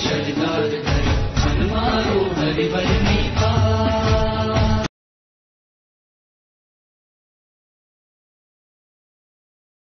ہری ہری